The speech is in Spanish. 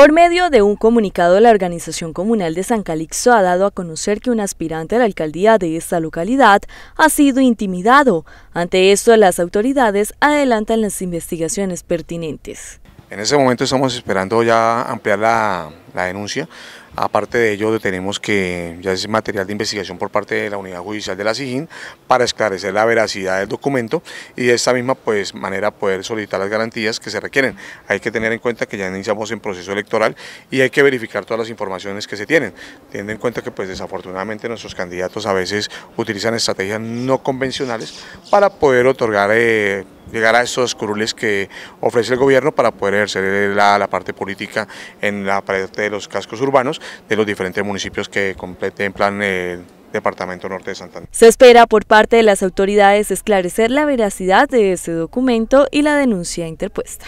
Por medio de un comunicado, la Organización Comunal de San Calixto ha dado a conocer que un aspirante a la alcaldía de esta localidad ha sido intimidado. Ante esto, las autoridades adelantan las investigaciones pertinentes. En ese momento estamos esperando ya ampliar la, la denuncia Aparte de ello, tenemos que ya es material de investigación por parte de la Unidad Judicial de la SIGIN para esclarecer la veracidad del documento y de esta misma pues, manera poder solicitar las garantías que se requieren. Hay que tener en cuenta que ya iniciamos en proceso electoral y hay que verificar todas las informaciones que se tienen, teniendo en cuenta que pues, desafortunadamente nuestros candidatos a veces utilizan estrategias no convencionales para poder otorgar... Eh, llegar a estos curules que ofrece el gobierno para poder ejercer la, parte política en la parte de los cascos urbanos de los diferentes municipios que completen plan el Departamento Norte de Santander. Se espera por parte de las autoridades esclarecer la veracidad de este documento y la denuncia interpuesta.